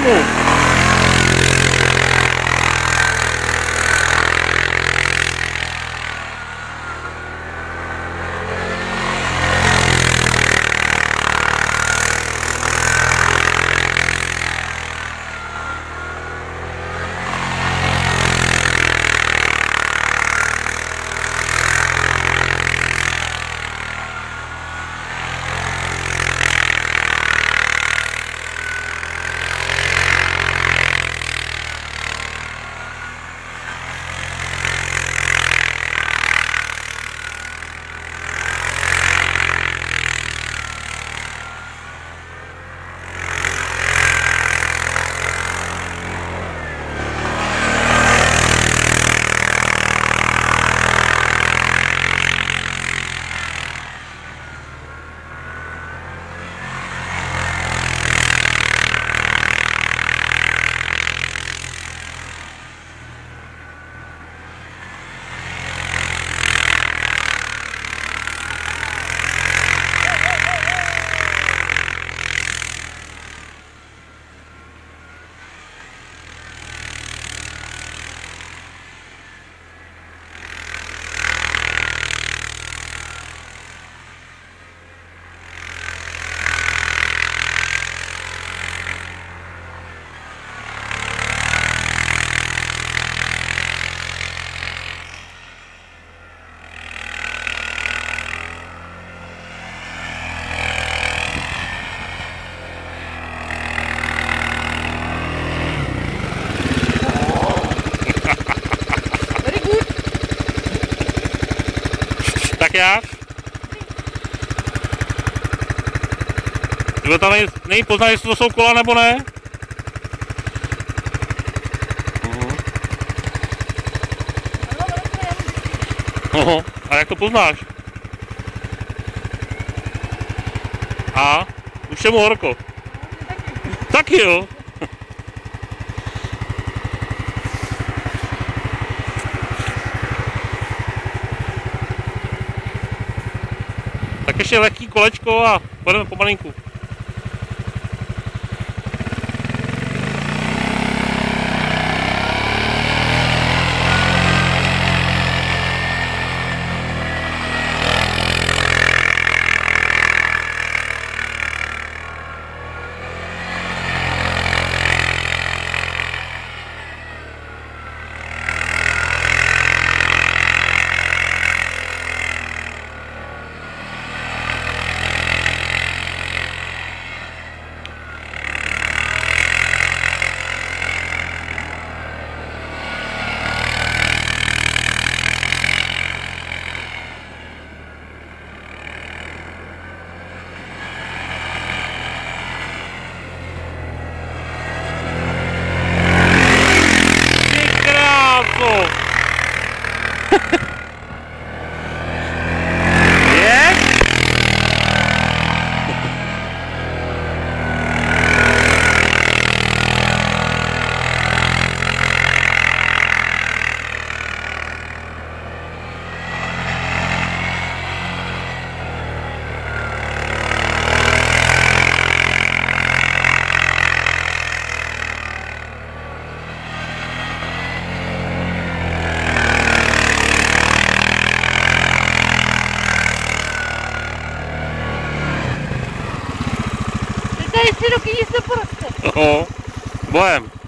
move. Jak? Kdo tam nej, není poznat, jestli to jsou kola nebo ne? Já Oho, a jak to poznáš? A? Už je mu horko. Taky jo. Ještě lehký kolečko a půjdeme pomalinku. jest szerokie, jest na. O, bołem.